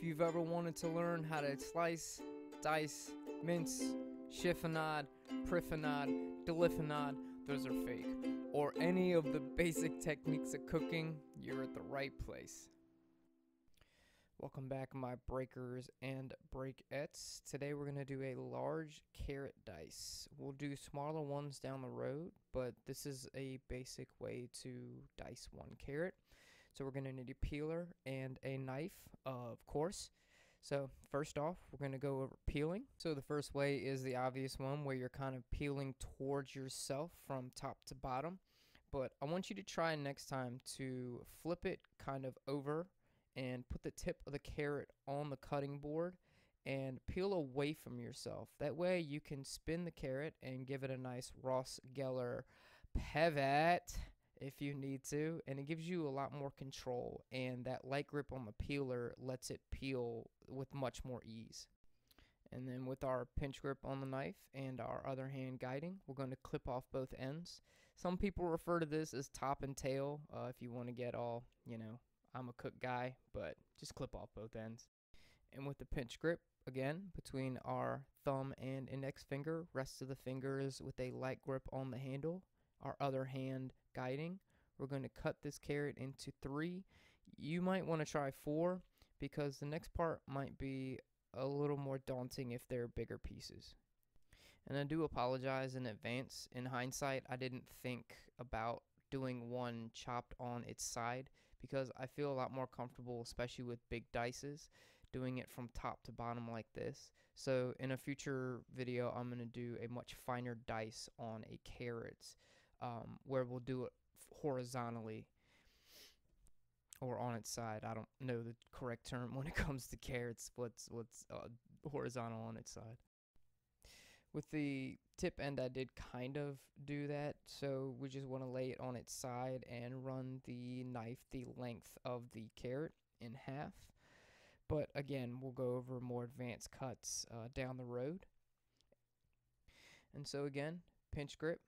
If you've ever wanted to learn how to slice, dice, mince, chiffonade, priffonade, delifonade, those are fake, or any of the basic techniques of cooking, you're at the right place. Welcome back, my breakers and breakettes. Today we're going to do a large carrot dice. We'll do smaller ones down the road, but this is a basic way to dice one carrot. So we're going to need a peeler and a knife, of course. So first off, we're going to go over peeling. So the first way is the obvious one where you're kind of peeling towards yourself from top to bottom. But I want you to try next time to flip it kind of over and put the tip of the carrot on the cutting board and peel away from yourself. That way you can spin the carrot and give it a nice Ross Geller pivot if you need to and it gives you a lot more control and that light grip on the peeler lets it peel with much more ease. And then with our pinch grip on the knife and our other hand guiding, we're going to clip off both ends. Some people refer to this as top and tail uh, if you want to get all, you know, I'm a cook guy, but just clip off both ends. And with the pinch grip, again, between our thumb and index finger, rest of the fingers with a light grip on the handle, our other hand guiding. We're going to cut this carrot into three. You might want to try four because the next part might be a little more daunting if they're bigger pieces. And I do apologize in advance. In hindsight, I didn't think about doing one chopped on its side because I feel a lot more comfortable, especially with big dices, doing it from top to bottom like this. So in a future video, I'm going to do a much finer dice on a carrot um, where we'll do it horizontally or on its side. I don't know the correct term when it comes to carrots. What's what's uh, horizontal on its side. With the tip end, I did kind of do that. So we just want to lay it on its side and run the knife the length of the carrot in half. But again, we'll go over more advanced cuts uh, down the road. And so again, pinch grip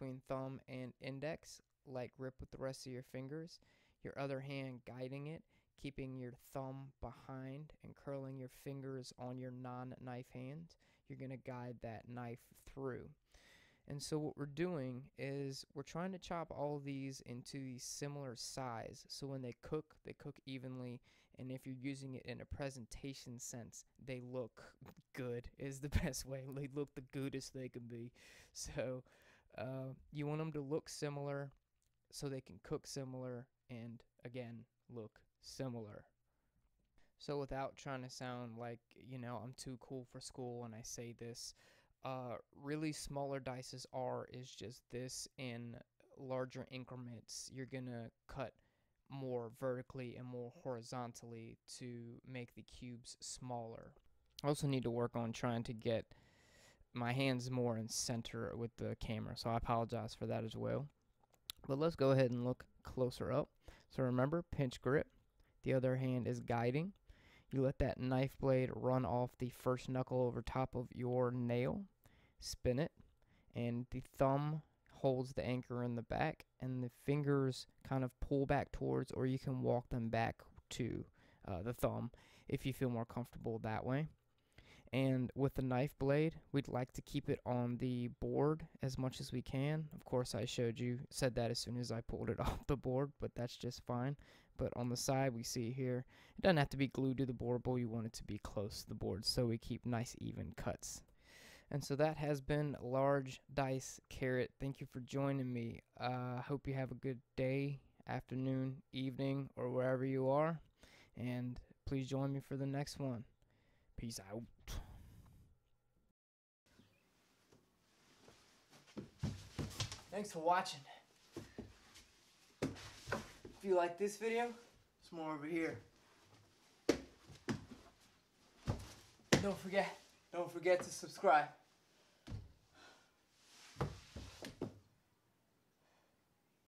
between thumb and index, like grip with the rest of your fingers. Your other hand guiding it keeping your thumb behind and curling your fingers on your non-knife hand, you're going to guide that knife through. And so what we're doing is we're trying to chop all these into the similar size so when they cook, they cook evenly and if you're using it in a presentation sense, they look good is the best way. They look the goodest they can be. So uh, you want them to look similar so they can cook similar and again look similar. So without trying to sound like, you know, I'm too cool for school when I say this, uh, really smaller dices are is just this in larger increments. You're going to cut more vertically and more horizontally to make the cubes smaller. I also need to work on trying to get my hands more in center with the camera, so I apologize for that as well. But let's go ahead and look closer up. So remember, pinch grip. The other hand is guiding. You let that knife blade run off the first knuckle over top of your nail. Spin it. And the thumb holds the anchor in the back. And the fingers kind of pull back towards, or you can walk them back to uh, the thumb if you feel more comfortable that way. And with the knife blade, we'd like to keep it on the board as much as we can. Of course, I showed you, said that as soon as I pulled it off the board, but that's just fine. But on the side, we see here, it doesn't have to be glued to the board, but we want it to be close to the board so we keep nice even cuts. And so that has been Large Dice Carrot. Thank you for joining me. I uh, hope you have a good day, afternoon, evening, or wherever you are. And please join me for the next one. Peace out. Thanks for watching. If you like this video, there's more over here. Don't forget, don't forget to subscribe.